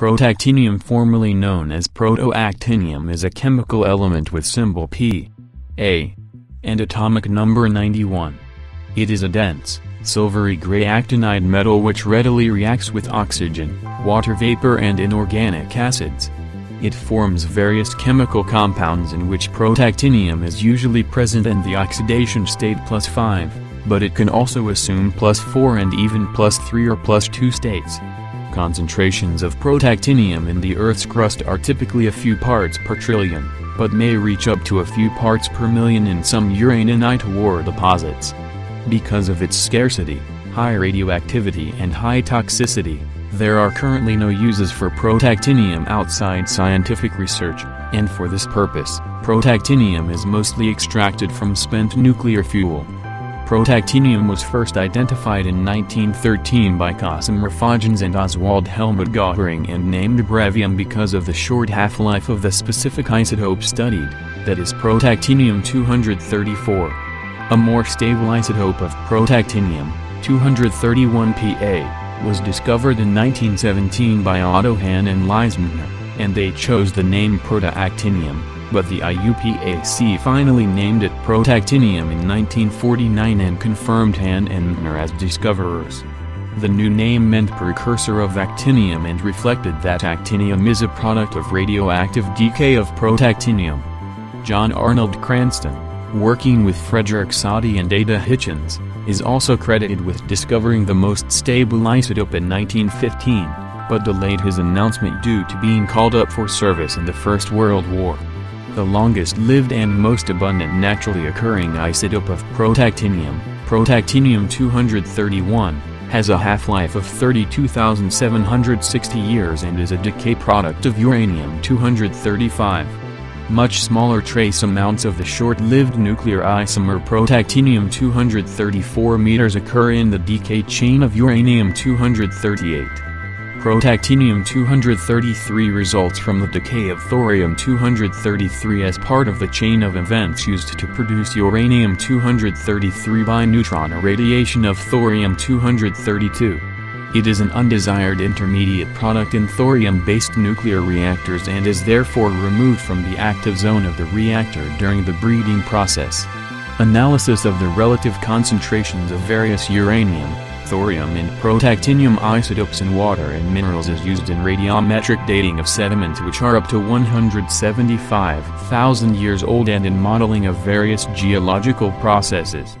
Protactinium formerly known as protoactinium is a chemical element with symbol P, A, and atomic number 91. It is a dense, silvery gray actinide metal which readily reacts with oxygen, water vapor and inorganic acids. It forms various chemical compounds in which protactinium is usually present in the oxidation state plus 5, but it can also assume plus 4 and even plus 3 or plus 2 states. Concentrations of protactinium in the Earth's crust are typically a few parts per trillion, but may reach up to a few parts per million in some uraninite ore deposits. Because of its scarcity, high radioactivity and high toxicity, there are currently no uses for protactinium outside scientific research, and for this purpose, protactinium is mostly extracted from spent nuclear fuel. Protactinium was first identified in 1913 by Kasimir Fajans and Oswald Helmuth Göhring and named brevium because of the short half-life of the specific isotope studied, that is protactinium-234. A more stable isotope of protactinium, 231Pa, was discovered in 1917 by Otto Hahn and Lise Meitner, and they chose the name protoactinium but the IUPAC finally named it protactinium in 1949 and confirmed Hahn and Meitner as discoverers. The new name meant precursor of actinium and reflected that actinium is a product of radioactive decay of protactinium. John Arnold Cranston, working with Frederick Soddy and Ada Hitchins, is also credited with discovering the most stable isotope in 1915, but delayed his announcement due to being called up for service in the First World War. The longest-lived and most abundant naturally occurring isotope of protactinium, protactinium-231, has a half-life of 32,760 years and is a decay product of uranium-235. Much smaller trace amounts of the short-lived nuclear isomer protactinium-234 meters occur in the decay chain of uranium-238. Protactinium-233 results from the decay of thorium-233 as part of the chain of events used to produce uranium-233 by neutron irradiation of thorium-232. It is an undesired intermediate product in thorium-based nuclear reactors and is therefore removed from the active zone of the reactor during the breeding process. Analysis of the relative concentrations of various uranium, thorium and protactinium isotopes in water and minerals is used in radiometric dating of sediments which are up to 175,000 years old and in modeling of various geological processes.